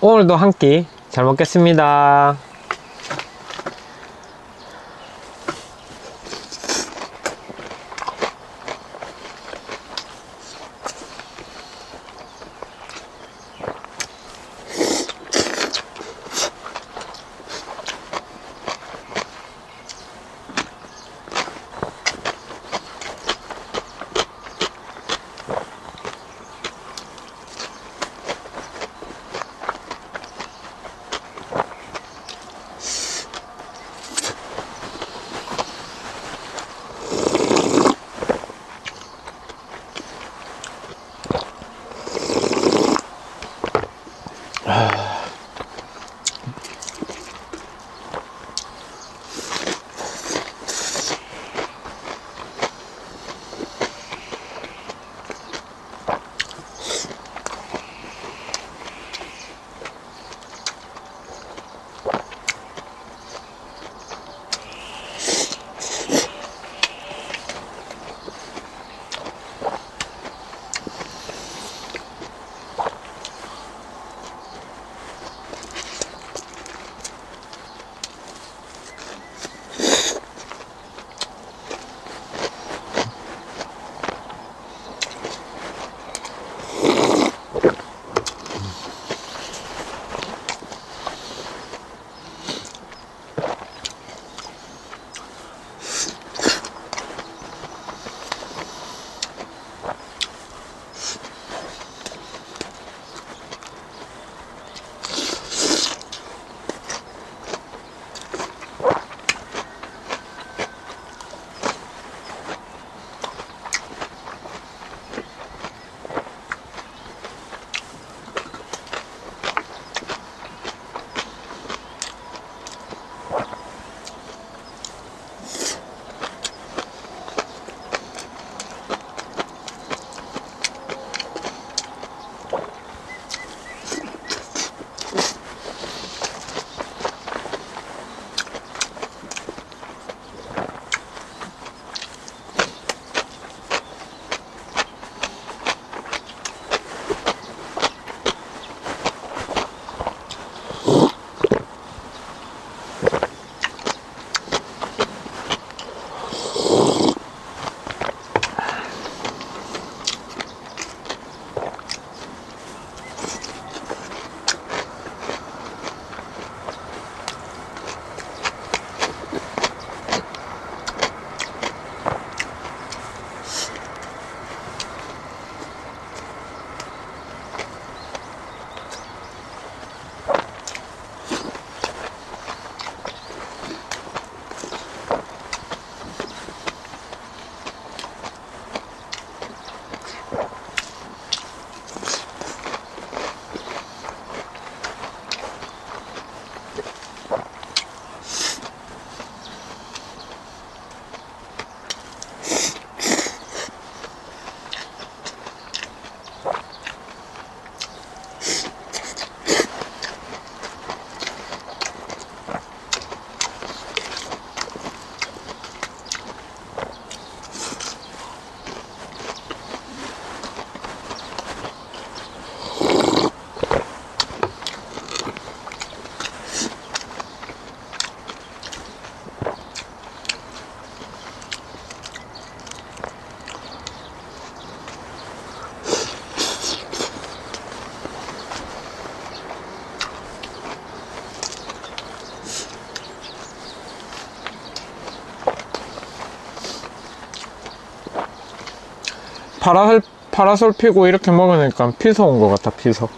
오늘도 한 끼 잘 먹겠습니다. 파라솔, 파라솔 피고 이렇게 먹으니까 피서 온 것 같아, 피서.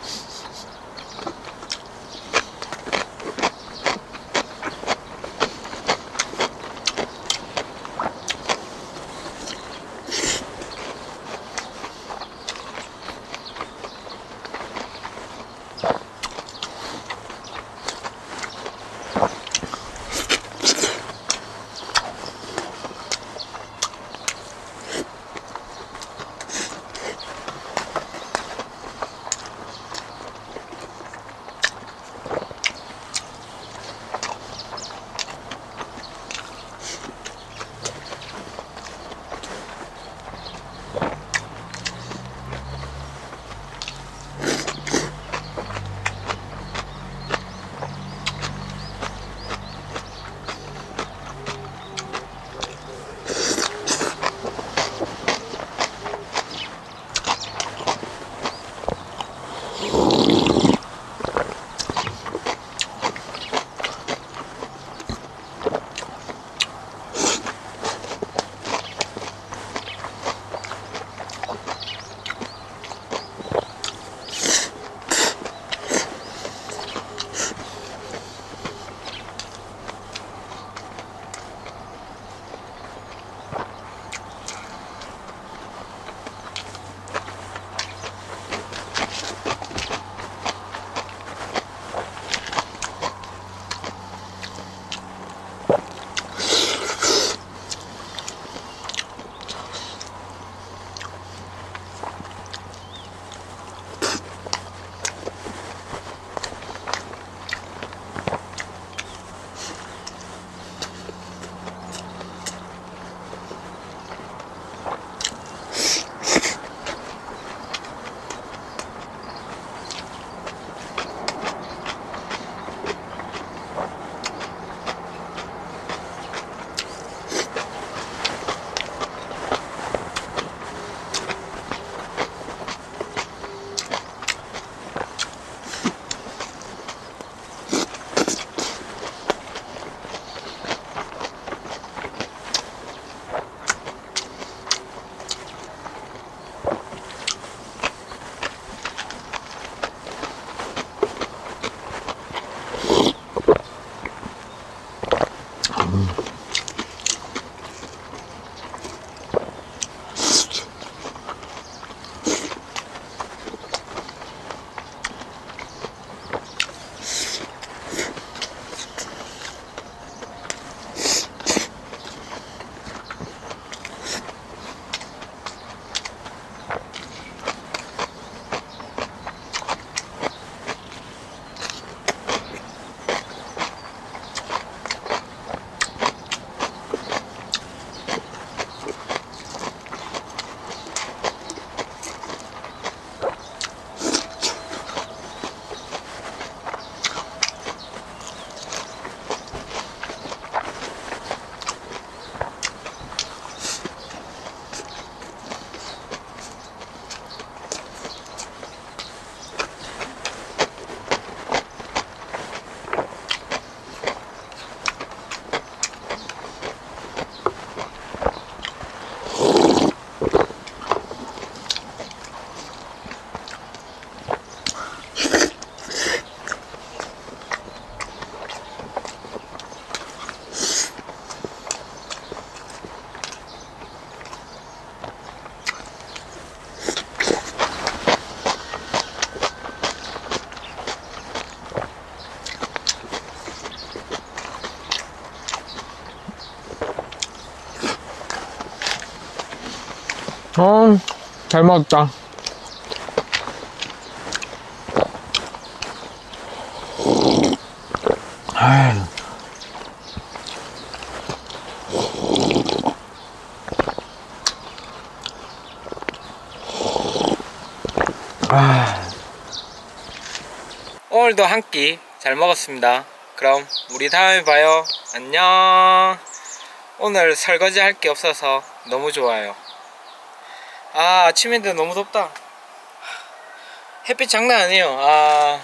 어, 잘 먹었다. 오늘도 한 끼 잘 먹었습니다. 그럼 우리 다음에 봐요. 안녕. 오늘 설거지 할 게 없어서 너무 좋아요. 아 아침인데 너무 덥다. 햇빛 장난 아니에요. 아